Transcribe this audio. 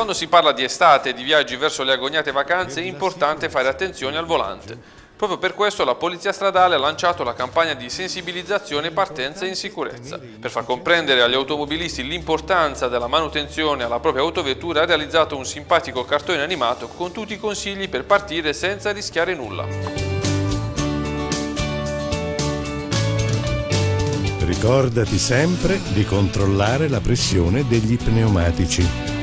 Quando si parla di estate e di viaggi verso le agognate vacanze è importante fare attenzione al volante. Proprio per questo la Polizia Stradale ha lanciato la campagna di sensibilizzazione partenza in sicurezza. Per far comprendere agli automobilisti l'importanza della manutenzione alla propria autovettura ha realizzato un simpatico cartone animato con tutti i consigli per partire senza rischiare nulla. Ricordati sempre di controllare la pressione degli pneumatici.